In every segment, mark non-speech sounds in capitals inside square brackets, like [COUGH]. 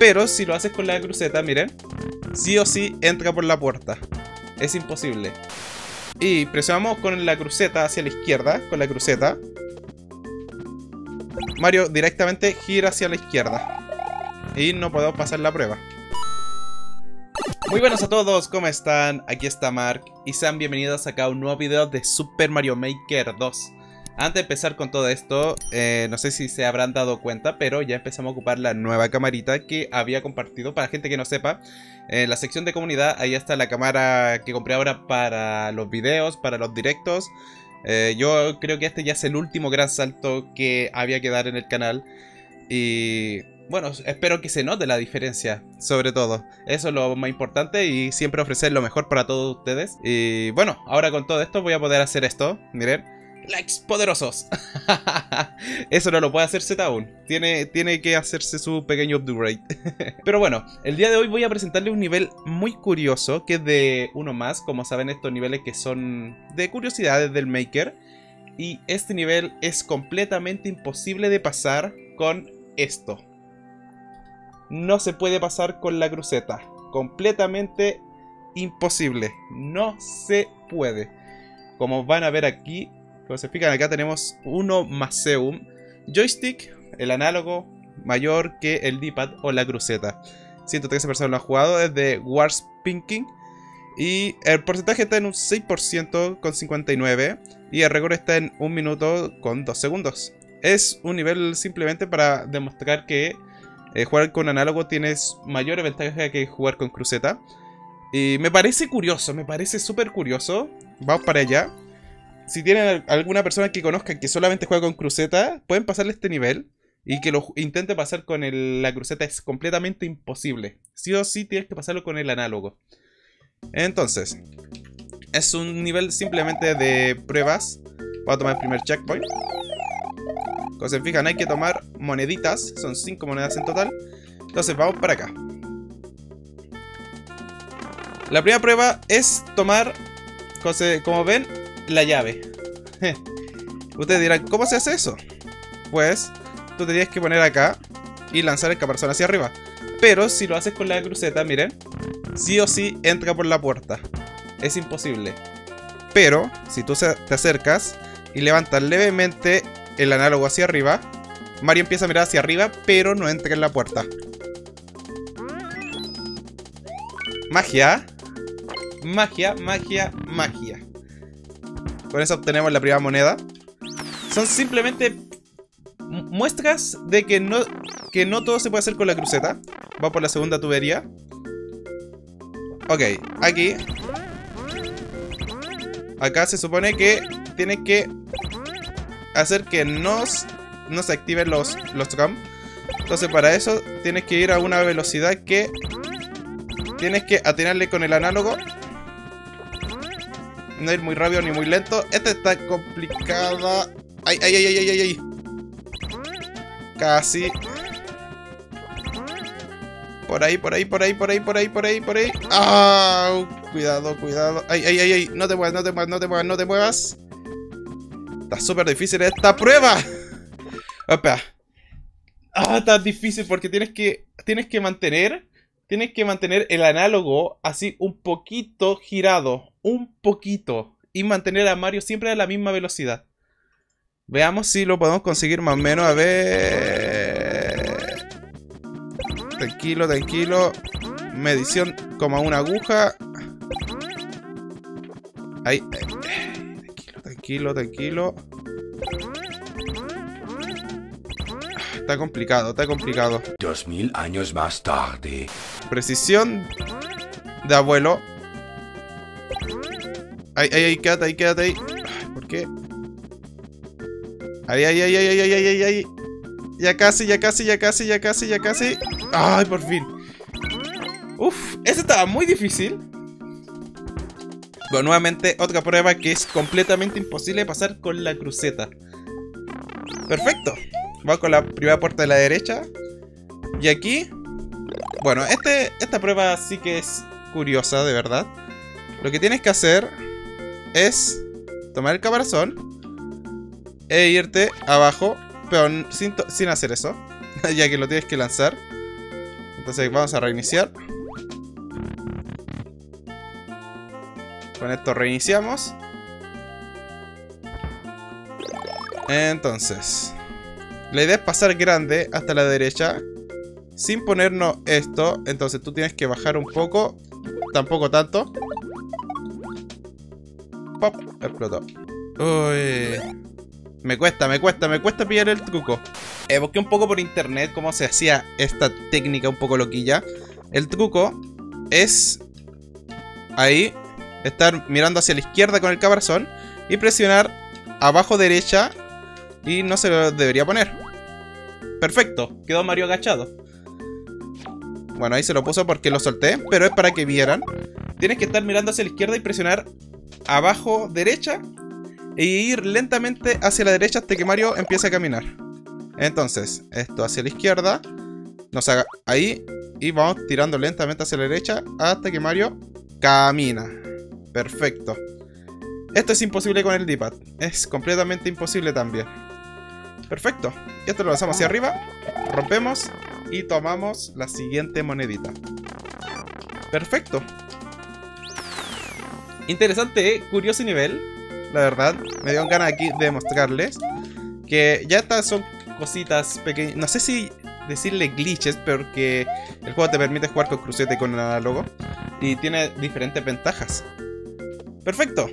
Pero si lo haces con la cruceta, miren, sí o sí entra por la puerta. Es imposible. Y presionamos con la cruceta hacia la izquierda, con la cruceta. Mario directamente gira hacia la izquierda. Y no podemos pasar la prueba. Muy buenos a todos, ¿cómo están? Aquí está Mark y sean bienvenidos acá a un nuevo video de Super Mario Maker 2. Antes de empezar con todo esto, eh, no sé si se habrán dado cuenta, pero ya empezamos a ocupar la nueva camarita que había compartido. Para gente que no sepa, en la sección de comunidad, ahí está la cámara que compré ahora para los videos, para los directos. Eh, yo creo que este ya es el último gran salto que había que dar en el canal. Y bueno, espero que se note la diferencia, sobre todo. Eso es lo más importante y siempre ofrecer lo mejor para todos ustedes. Y bueno, ahora con todo esto voy a poder hacer esto. Miren, likes poderosos. [LAUGHS] Eso no lo puede hacer Z aún. Tiene, tiene que hacerse su pequeño upgrade. [LAUGHS] Pero bueno, el día de hoy voy a presentarle un nivel muy curioso, que es de uno más. Como saben, estos niveles que son de curiosidades del Maker. Y este nivel es completamente imposible de pasar con esto no se puede pasar con la cruceta. Completamente imposible. No se puede. Como van a ver aquí, como se fijan acá tenemos uno Maseum. Joystick, el análogo mayor que el D-pad o la cruceta. 113 personas lo han jugado desde Warspinking. Y el porcentaje está en un 6% con 59. Y el récord está en 1 minuto con 2 segundos. Es un nivel simplemente para demostrar que eh, jugar con análogo tienes mayores ventajas que jugar con cruceta. Y me parece curioso, me parece súper curioso. Vamos para allá. Si tienen alguna persona que conozcan que solamente juega con cruceta, pueden pasarle este nivel. Y que lo intente pasar con la cruceta es completamente imposible. Sí o sí tienes que pasarlo con el análogo. Entonces, es un nivel simplemente de pruebas. Voy a tomar el primer checkpoint. Como se fijan, hay que tomar moneditas. Son 5 monedas en total. Entonces vamos para acá. La primera prueba es tomar, como ven, la llave. Ustedes dirán, ¿cómo se hace eso? Pues, tú tendrías que poner acá y lanzar el caparazón hacia arriba. Pero si lo haces con la cruceta, miren, sí o sí entra por la puerta. Es imposible. Pero, si tú te acercas y levantas levemente el análogo hacia arriba. Mario empieza a mirar hacia arriba, pero no entra en la puerta. Magia. Magia, magia, magia. Con eso obtenemos la primera moneda. Son simplemente muestras de que no, que no todo se puede hacer con la cruceta. Va por la segunda tubería. Ok, aquí. Acá se supone que tienes que hacer que no, no se activen los, los Entonces para eso tienes que ir a una velocidad que tienes que atinarle con el análogo. No ir muy rápido ni muy lento. Esta está complicada. Ay, ay, ay, ay, ay, ay. Casi. Por ahí, por ahí, por ahí, por ahí, por ahí, por ahí, por ahí. ¡Ah! Cuidado, cuidado. Ay, ay, ay, ay. No te muevas, no te muevas, no te muevas, no te muevas. Está súper difícil esta prueba. Opa. Ah, está difícil porque tienes que, tienes que mantener, tienes que mantener el análogo así un poquito girado, un poquito, y mantener a Mario siempre a la misma velocidad. Veamos si lo podemos conseguir más o menos. A ver. Tranquilo, tranquilo. Medición como una aguja. Ahí. Tranquilo, tranquilo. Está complicado, está complicado. Dos mil años más tarde. Precisión de abuelo. Ay, ay, ay, quédate ahí, quédate ahí. ¿Por qué? Ay, ay, ay, ay, ay, ay, ay, ay. Ya casi, ya casi, ya casi, ya casi, ya casi. Ay, por fin. Uf, ese estaba muy difícil. Bueno, nuevamente otra prueba que es completamente imposible pasar con la cruceta. Perfecto. Vamos con la primera puerta de la derecha. Y aquí... Bueno, este, esta prueba sí que es curiosa, de verdad. Lo que tienes que hacer es tomar el caparazón e irte abajo, pero sin, sin hacer eso, [LAUGHS] ya que lo tienes que lanzar. Entonces vamos a reiniciar. Con esto reiniciamos. Entonces, la idea es pasar grande hasta la derecha sin ponernos esto. Entonces tú tienes que bajar un poco, tampoco tanto. Pop, explotó. Uy. Me cuesta, me cuesta, me cuesta pillar el truco. Eh, busqué un poco por internet cómo se hacía esta técnica un poco loquilla. El truco es ahí, estar mirando hacia la izquierda con el caparazón y presionar abajo derecha y no se lo debería poner. Perfecto, quedó Mario agachado. Bueno, ahí se lo puso porque lo solté, pero es para que vieran. Tienes que estar mirando hacia la izquierda y presionar abajo derecha e ir lentamente hacia la derecha hasta que Mario empiece a caminar. Entonces, esto hacia la izquierda, nos haga ahí y vamos tirando lentamente hacia la derecha hasta que Mario camina. Perfecto. Esto es imposible con el D-pad. Es completamente imposible también. Perfecto. Y esto lo lanzamos hacia arriba. Rompemos. Y tomamos la siguiente monedita. Perfecto. Interesante, ¿eh? curioso nivel. La verdad. Me dio ganas aquí de mostrarles. Que ya estas son cositas pequeñas. No sé si decirle glitches, porque el juego te permite jugar con crucete con el análogo. Y tiene diferentes ventajas. Perfecto.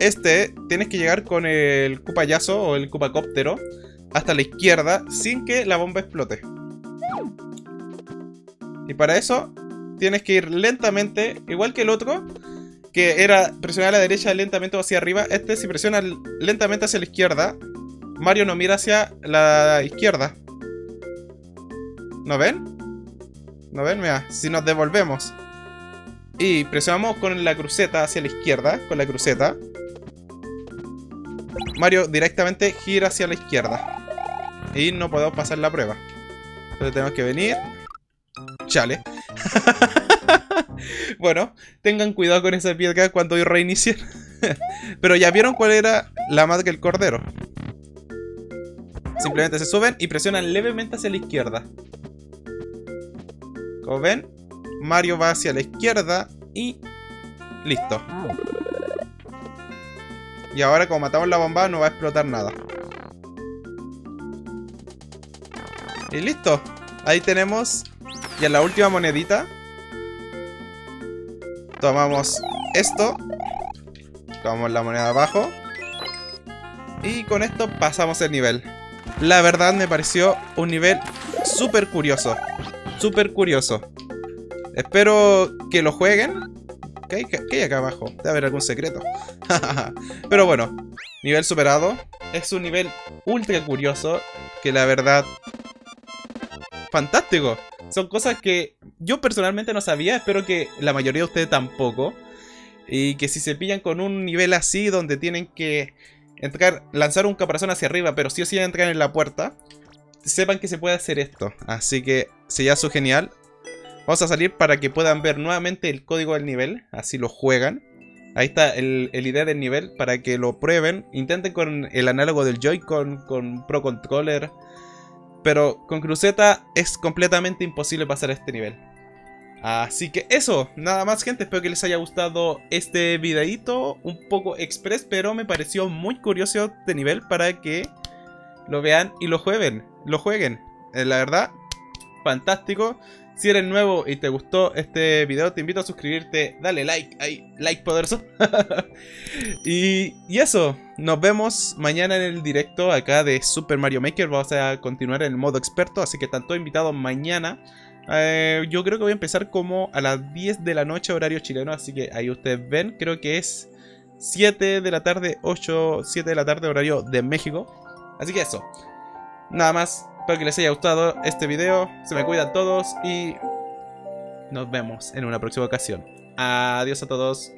Este tienes que llegar con el cupayazo o el cupacóptero hasta la izquierda sin que la bomba explote. Y para eso tienes que ir lentamente, igual que el otro, que era presionar a la derecha lentamente o hacia arriba. Este si presiona lentamente hacia la izquierda, Mario no mira hacia la izquierda. ¿No ven? ¿No ven? Mira, si nos devolvemos y presionamos con la cruceta hacia la izquierda, con la cruceta, Mario directamente gira hacia la izquierda. Y no podemos pasar la prueba. Entonces tenemos que venir. Chale. [LAUGHS] bueno, tengan cuidado con esa piedra cuando reinicien. [LAUGHS] Pero ya vieron cuál era la madre del cordero. Simplemente se suben y presionan levemente hacia la izquierda. Como ven, Mario va hacia la izquierda y listo. Y ahora como matamos la bomba no va a explotar nada. Y listo. Ahí tenemos ya la última monedita. Tomamos esto. Tomamos la moneda abajo. Y con esto pasamos el nivel. La verdad me pareció un nivel súper curioso. Súper curioso. Espero que lo jueguen. ¿Qué hay, acá abajo? Debe haber algún secreto. [LAUGHS] Pero bueno, nivel superado. Es un nivel ultra curioso que la verdad fantástico. Son cosas que yo personalmente no sabía, espero que la mayoría de ustedes tampoco. Y que si se pillan con un nivel así donde tienen que entrar, lanzar un caparazón hacia arriba, pero sí o sí entrar en la puerta, sepan que se puede hacer esto. Así que sería su genial. Vamos a salir para que puedan ver nuevamente el código del nivel, así lo juegan. Ahí está el, idea del nivel para que lo prueben. Intenten con el análogo del Joy-Con, con Pro Controller, pero con cruceta es completamente imposible pasar a este nivel. Así que eso, nada más gente, espero que les haya gustado este videito, un poco express, pero me pareció muy curioso este nivel para que lo vean y lo jueguen, lo jueguen. Eh, la verdad, fantástico. Si eres nuevo y te gustó este video, te invito a suscribirte, dale like, ahí, like poderoso. [LAUGHS] y, y eso, nos vemos mañana en el directo acá de Super Mario Maker. Vamos a continuar en el modo experto, así que están todos invitados mañana. Eh, yo creo que voy a empezar como a las 10 de la noche horario chileno, así que ahí ustedes ven, creo que es 7 de la tarde, 8, 7 de la tarde horario de México. Así que eso, nada más, Espero que les haya gustado este video. Se me cuidan todos y nos vemos en una próxima ocasión. Adiós a todos.